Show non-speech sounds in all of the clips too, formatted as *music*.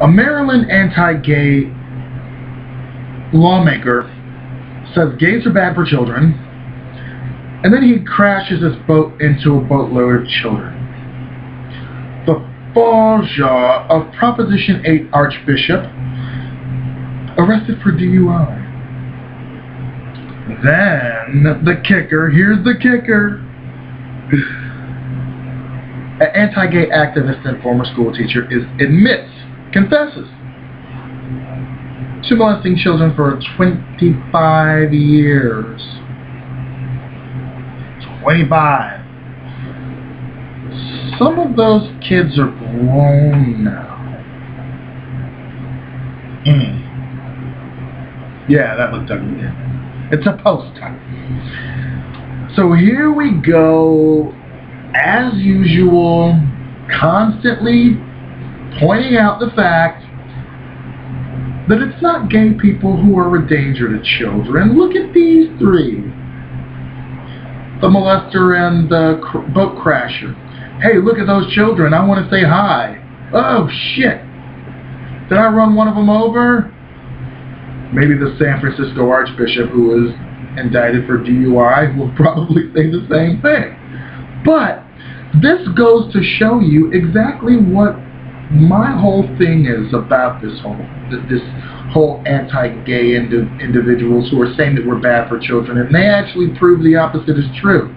A Maryland anti-gay lawmaker says gays are bad for children, and then he crashes his boat into a boatload of children. The Forja of Proposition 8 Archbishop arrested for DUI. Then the kicker, here's the kicker. An anti-gay activist and former school teacher is admits, confesses to molesting children for 25 years. 25. Some of those kids are grown now. Mm. Yeah, that looked ugly. It's a poster. So here we go, as usual, constantly pointing out the fact that it's not gay people who are a danger to children. Look at these three. The molester and the cr boat crasher. Hey, look at those children. I want to say hi. Oh, shit. Did I run one of them over? Maybe the San Francisco Archbishop who was indicted for DUI will *laughs* probably say the same thing. But this goes to show you exactly what my whole thing is about this whole this whole anti-gay indi individuals who are saying that we're bad for children, and they actually prove the opposite is true.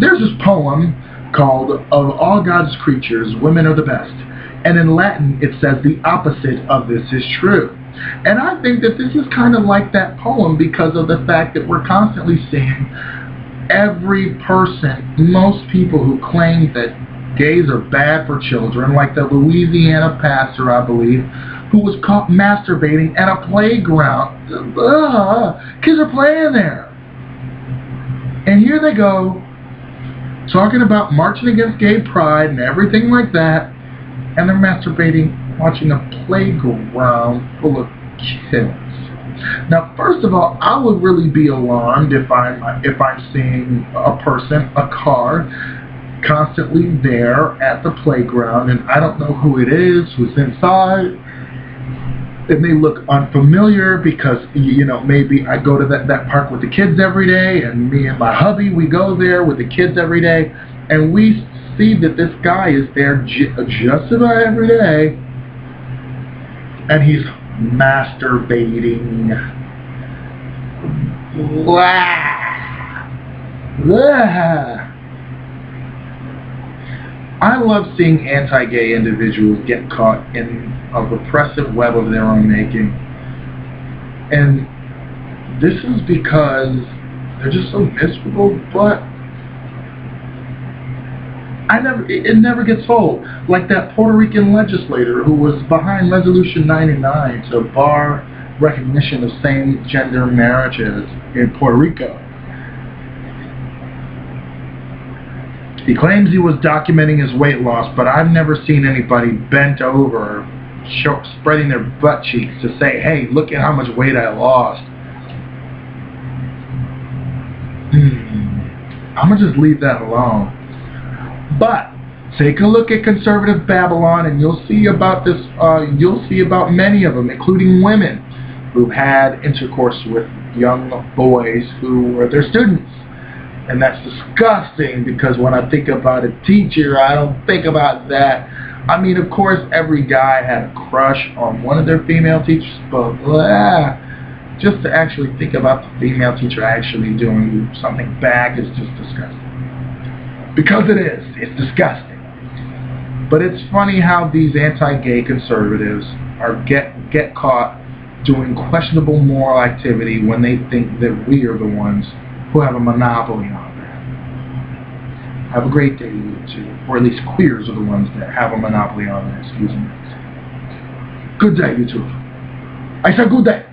There's this poem called "Of All God's Creatures, Women Are the Best," and in Latin it says the opposite of this is true. And I think that this is kind of like that poem because of the fact that we're constantly seeing every person, most people who claim that gays are bad for children, like the Louisiana pastor, I believe, who was caught masturbating at a playground. Ugh, kids are playing there. And here they go, talking about marching against gay pride and everything like that, and they're masturbating watching a playground full of kids. Now, first of all, I would really be alarmed if I'm if I'm seeing a person, a car, constantly there at the playground, and I don't know who it is, who's inside. It may look unfamiliar because, you know, maybe I go to that, that park with the kids every day, and me and my hubby, we go there with the kids every day, and we see that this guy is there just about every day, and he's masturbating. Wow. Wow. I love seeing anti-gay individuals get caught in a repressive web of their own making. And this is because they're just so miserable, but I never it, it never gets old. Like that Puerto Rican legislator who was behind Resolution 99 to bar recognition of same-gender marriages in Puerto Rico. He claims he was documenting his weight loss, but I've never seen anybody bent over, show, spreading their butt cheeks to say, hey, look at how much weight I lost. Hmm. I'm going to just leave that alone. But take a look at conservative Babylon and you'll see about this, uh, you'll see about many of them, including women who've had intercourse with young boys who were their students. And that's disgusting because when I think about a teacher, I don't think about that. I mean, of course, every guy had a crush on one of their female teachers, but blah, just to actually think about the female teacher actually doing something bad is just disgusting. Because it is. It's disgusting. But it's funny how these anti-gay conservatives are get get caught doing questionable moral activity when they think that we are the ones who have a monopoly on that. Have a great day, YouTube. Or at least queers are the ones that have a monopoly on that, excuse me. Good day, you two. I said good day.